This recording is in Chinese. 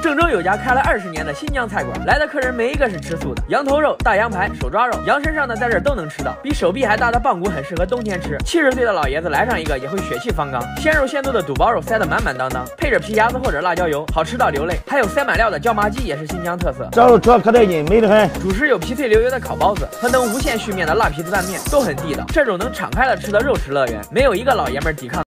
郑州有家开了二十年的新疆菜馆，来的客人没一个是吃素的。羊头肉、大羊排、手抓肉，羊身上的在这儿都能吃到。比手臂还大的棒骨很适合冬天吃。七十岁的老爷子来上一个也会血气方刚。鲜肉鲜度的肚包肉塞得满满当当，配着皮夹子或者辣椒油，好吃到流泪。还有塞满料的椒麻鸡也是新疆特色。这肉这可带劲，美得很。主食有皮脆流油的烤包子和能无限续面的辣皮子拌面，都很地道。这种能敞开了吃的肉食乐园，没有一个老爷们抵抗。